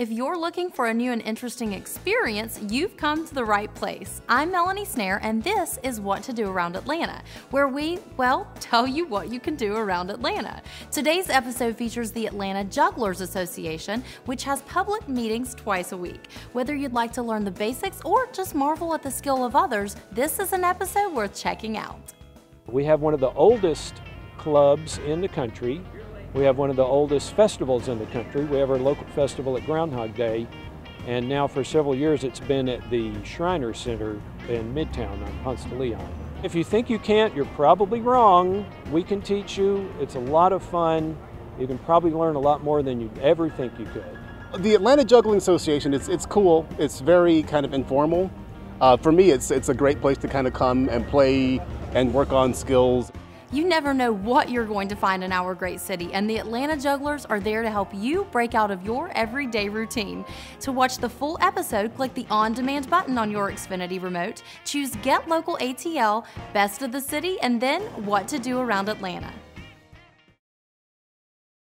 If you're looking for a new and interesting experience, you've come to the right place. I'm Melanie Snare, and this is What to Do Around Atlanta, where we, well, tell you what you can do around Atlanta. Today's episode features the Atlanta Jugglers Association, which has public meetings twice a week. Whether you'd like to learn the basics or just marvel at the skill of others, this is an episode worth checking out. We have one of the oldest clubs in the country. We have one of the oldest festivals in the country. We have our local festival at Groundhog Day, and now for several years it's been at the Shriner Center in Midtown on Ponce de Leon. If you think you can't, you're probably wrong. We can teach you. It's a lot of fun. You can probably learn a lot more than you ever think you could. The Atlanta Juggling Association, it's, it's cool. It's very kind of informal. Uh, for me, it's, it's a great place to kind of come and play and work on skills. You never know what you're going to find in our great city, and the Atlanta Jugglers are there to help you break out of your everyday routine. To watch the full episode, click the on demand button on your Xfinity remote, choose Get Local ATL, Best of the City, and then What to Do Around Atlanta.